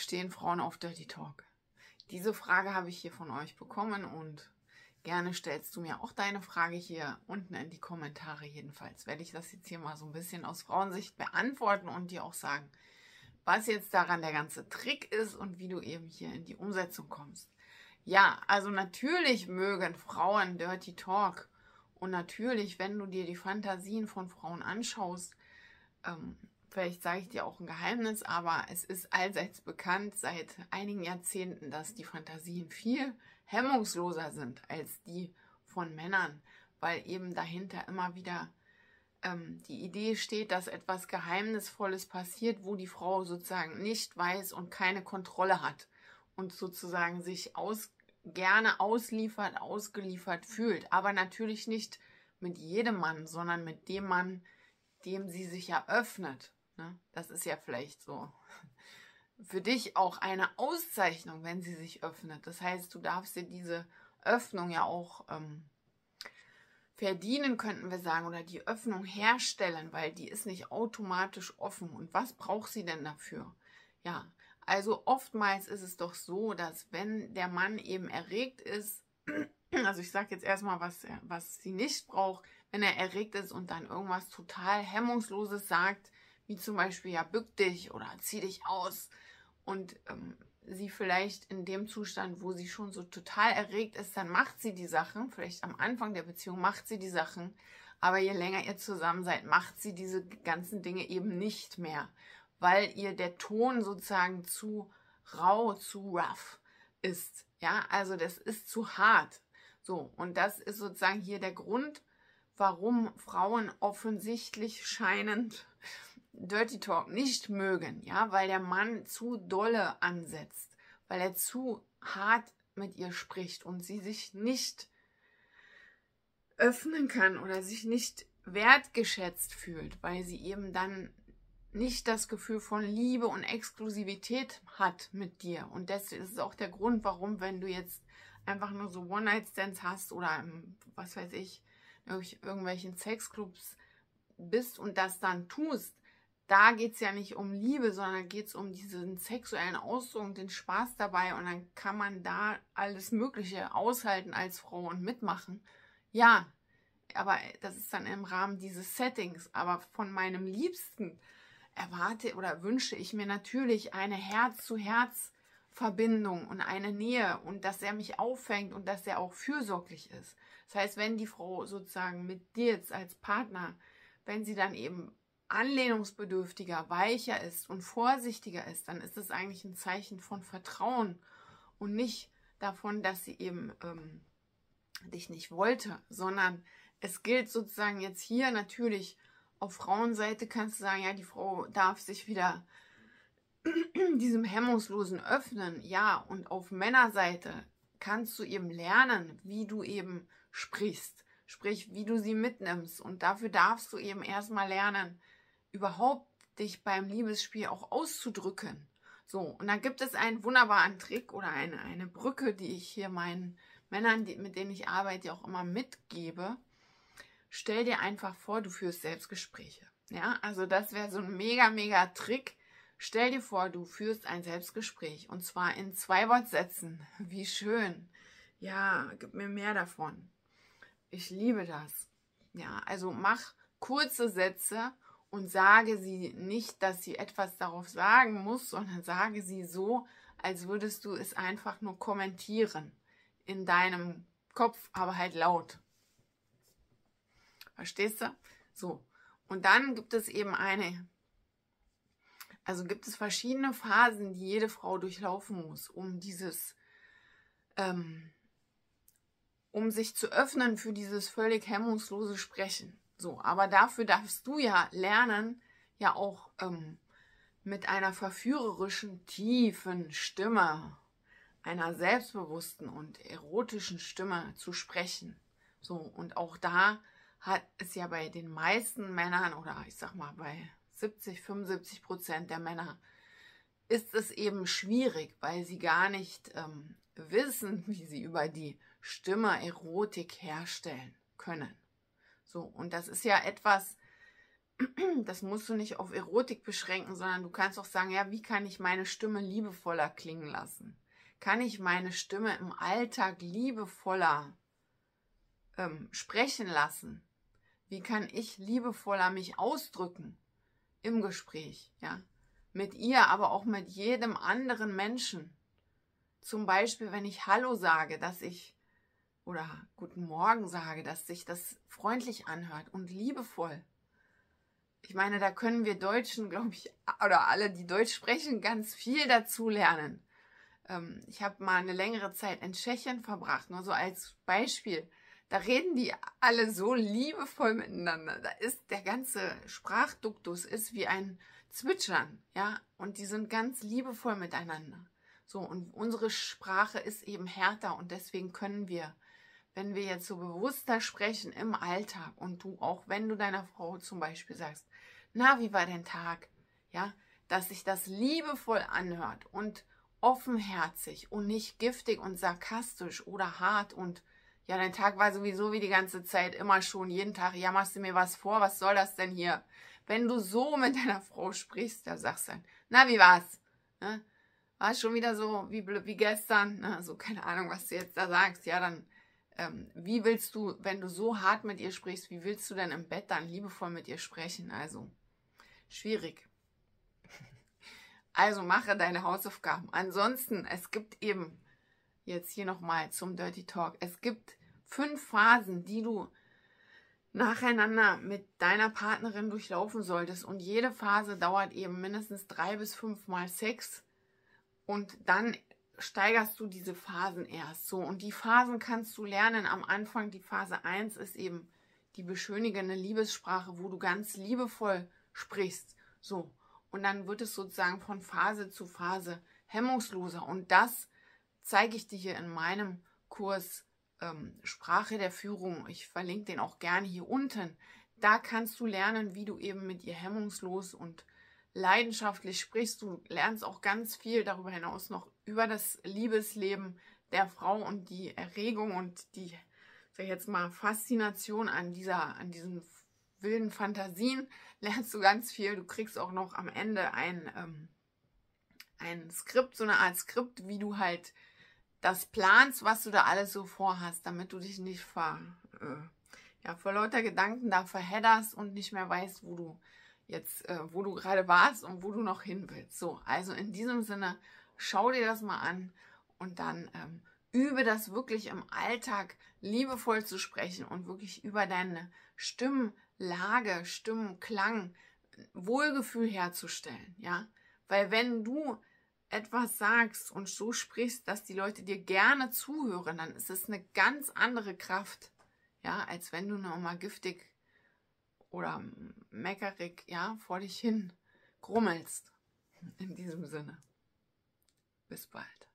stehen Frauen auf Dirty Talk? Diese Frage habe ich hier von euch bekommen und gerne stellst du mir auch deine Frage hier unten in die Kommentare. Jedenfalls werde ich das jetzt hier mal so ein bisschen aus Frauensicht beantworten und dir auch sagen, was jetzt daran der ganze Trick ist und wie du eben hier in die Umsetzung kommst. Ja, also natürlich mögen Frauen Dirty Talk und natürlich, wenn du dir die Fantasien von Frauen anschaust, ähm, vielleicht sage ich dir auch ein Geheimnis, aber es ist allseits bekannt seit einigen Jahrzehnten, dass die Fantasien viel hemmungsloser sind als die von Männern, weil eben dahinter immer wieder ähm, die Idee steht, dass etwas Geheimnisvolles passiert, wo die Frau sozusagen nicht weiß und keine Kontrolle hat und sozusagen sich aus, gerne ausliefert, ausgeliefert fühlt, aber natürlich nicht mit jedem Mann, sondern mit dem Mann, dem sie sich eröffnet. Ne? Das ist ja vielleicht so für dich auch eine Auszeichnung, wenn sie sich öffnet. Das heißt, du darfst dir diese Öffnung ja auch ähm, verdienen, könnten wir sagen, oder die Öffnung herstellen, weil die ist nicht automatisch offen. Und was braucht sie denn dafür? Ja, also oftmals ist es doch so, dass wenn der Mann eben erregt ist, also ich sage jetzt erstmal, was, was sie nicht braucht, wenn er erregt ist und dann irgendwas total hemmungsloses sagt, wie zum Beispiel, ja, bück dich oder zieh dich aus und ähm, sie vielleicht in dem Zustand, wo sie schon so total erregt ist, dann macht sie die Sachen, vielleicht am Anfang der Beziehung macht sie die Sachen, aber je länger ihr zusammen seid, macht sie diese ganzen Dinge eben nicht mehr, weil ihr der Ton sozusagen zu rau, zu rough ist. Ja, also das ist zu hart. So, und das ist sozusagen hier der Grund, warum Frauen offensichtlich scheinend Dirty Talk nicht mögen, ja, weil der Mann zu dolle ansetzt, weil er zu hart mit ihr spricht und sie sich nicht öffnen kann oder sich nicht wertgeschätzt fühlt, weil sie eben dann nicht das Gefühl von Liebe und Exklusivität hat mit dir. Und das ist auch der Grund, warum, wenn du jetzt einfach nur so One-Night-Stands hast oder was weiß ich, irgendwelchen Sexclubs bist und das dann tust, da geht es ja nicht um Liebe, sondern geht es um diesen sexuellen Ausdruck den Spaß dabei. Und dann kann man da alles Mögliche aushalten als Frau und mitmachen. Ja, aber das ist dann im Rahmen dieses Settings. Aber von meinem Liebsten erwarte oder wünsche ich mir natürlich eine Herz-zu-Herz-Verbindung und eine Nähe und dass er mich auffängt und dass er auch fürsorglich ist. Das heißt, wenn die Frau sozusagen mit dir jetzt als Partner, wenn sie dann eben anlehnungsbedürftiger, weicher ist und vorsichtiger ist, dann ist es eigentlich ein Zeichen von Vertrauen und nicht davon, dass sie eben ähm, dich nicht wollte, sondern es gilt sozusagen jetzt hier natürlich auf Frauenseite kannst du sagen, ja, die Frau darf sich wieder diesem hemmungslosen öffnen, ja, und auf Männerseite kannst du eben lernen, wie du eben sprichst, sprich, wie du sie mitnimmst. Und dafür darfst du eben erstmal lernen, überhaupt dich beim Liebesspiel auch auszudrücken. So, und dann gibt es einen wunderbaren Trick oder eine, eine Brücke, die ich hier meinen Männern, die, mit denen ich arbeite, auch immer mitgebe. Stell dir einfach vor, du führst Selbstgespräche. Ja, also das wäre so ein mega, mega Trick. Stell dir vor, du führst ein Selbstgespräch und zwar in zwei Wortsätzen. Wie schön. Ja, gib mir mehr davon. Ich liebe das. Ja, also mach kurze Sätze und sage sie nicht, dass sie etwas darauf sagen muss, sondern sage sie so, als würdest du es einfach nur kommentieren in deinem Kopf, aber halt laut. Verstehst du? So. Und dann gibt es eben eine, also gibt es verschiedene Phasen, die jede Frau durchlaufen muss, um dieses, ähm, um sich zu öffnen für dieses völlig hemmungslose Sprechen. So, aber dafür darfst du ja lernen, ja auch ähm, mit einer verführerischen, tiefen Stimme, einer selbstbewussten und erotischen Stimme zu sprechen. So, und auch da hat es ja bei den meisten Männern oder ich sag mal bei 70, 75 Prozent der Männer ist es eben schwierig, weil sie gar nicht ähm, wissen, wie sie über die Stimme Erotik herstellen können. So, und das ist ja etwas, das musst du nicht auf Erotik beschränken, sondern du kannst auch sagen, ja, wie kann ich meine Stimme liebevoller klingen lassen? Kann ich meine Stimme im Alltag liebevoller ähm, sprechen lassen? Wie kann ich liebevoller mich ausdrücken im Gespräch, ja? Mit ihr, aber auch mit jedem anderen Menschen. Zum Beispiel, wenn ich Hallo sage, dass ich oder Guten Morgen sage, dass sich das freundlich anhört und liebevoll. Ich meine, da können wir Deutschen, glaube ich, oder alle, die Deutsch sprechen, ganz viel dazu lernen. Ähm, ich habe mal eine längere Zeit in Tschechien verbracht, nur so als Beispiel. Da reden die alle so liebevoll miteinander. Da ist der ganze Sprachduktus ist wie ein Zwitschern, ja, und die sind ganz liebevoll miteinander. So, und unsere Sprache ist eben härter und deswegen können wir, wenn wir jetzt so bewusster sprechen im Alltag und du, auch wenn du deiner Frau zum Beispiel sagst, na, wie war dein Tag? Ja, dass sich das liebevoll anhört und offenherzig und nicht giftig und sarkastisch oder hart und ja, dein Tag war sowieso wie die ganze Zeit immer schon, jeden Tag jammerst du mir was vor, was soll das denn hier? Wenn du so mit deiner Frau sprichst, da sagst du dann, na, wie war's? Ne? War schon wieder so wie, wie gestern? Ne? So, keine Ahnung, was du jetzt da sagst. Ja, dann, ähm, wie willst du, wenn du so hart mit ihr sprichst, wie willst du denn im Bett dann liebevoll mit ihr sprechen? Also, schwierig. Also mache deine Hausaufgaben. Ansonsten, es gibt eben jetzt hier nochmal zum Dirty Talk. Es gibt fünf Phasen, die du nacheinander mit deiner Partnerin durchlaufen solltest. Und jede Phase dauert eben mindestens drei bis fünf Mal Sex. Und dann steigerst du diese Phasen erst so. Und die Phasen kannst du lernen. Am Anfang, die Phase 1 ist eben die beschönigende Liebessprache, wo du ganz liebevoll sprichst. So. Und dann wird es sozusagen von Phase zu Phase hemmungsloser. Und das zeige ich dir hier in meinem Kurs ähm, Sprache der Führung. Ich verlinke den auch gerne hier unten. Da kannst du lernen, wie du eben mit ihr hemmungslos und leidenschaftlich sprichst. Du lernst auch ganz viel darüber hinaus noch über das Liebesleben der Frau und die Erregung und die, sag ich jetzt mal, Faszination an dieser, an diesen wilden Fantasien. Lernst du ganz viel. Du kriegst auch noch am Ende ein, ähm, ein Skript, so eine Art Skript, wie du halt das planst, was du da alles so vorhast, damit du dich nicht ver, äh, ja, vor lauter Gedanken da verhedderst und nicht mehr weißt, wo du jetzt, äh, wo du gerade warst und wo du noch hin willst. So, also in diesem Sinne, schau dir das mal an und dann ähm, übe das wirklich im Alltag liebevoll zu sprechen und wirklich über deine Stimmlage, Stimmklang, Wohlgefühl herzustellen, ja. Weil wenn du etwas sagst und so sprichst, dass die Leute dir gerne zuhören, dann ist es eine ganz andere Kraft, ja, als wenn du nur mal giftig oder meckerig, ja, vor dich hin grummelst. In diesem Sinne. Bis bald.